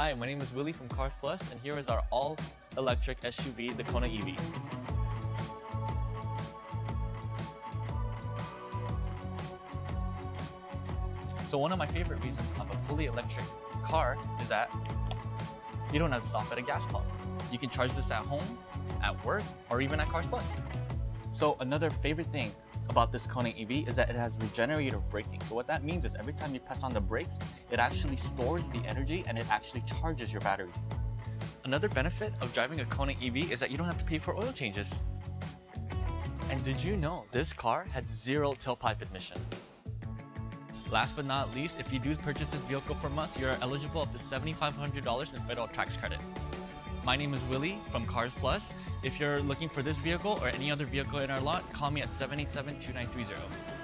Hi, my name is Willy from Cars Plus, and here is our all-electric SUV, the Kona EV. So one of my favorite reasons of a fully electric car is that you don't have to stop at a gas pump. You can charge this at home, at work, or even at Cars Plus. So another favorite thing about this Kona EV is that it has regenerative braking. So what that means is every time you press on the brakes, it actually stores the energy and it actually charges your battery. Another benefit of driving a Kona EV is that you don't have to pay for oil changes. And did you know this car has zero tailpipe emission? Last but not least, if you do purchase this vehicle from us, you're eligible up to $7,500 in federal tax credit. My name is Willy from Cars Plus. If you're looking for this vehicle or any other vehicle in our lot, call me at 787 2930.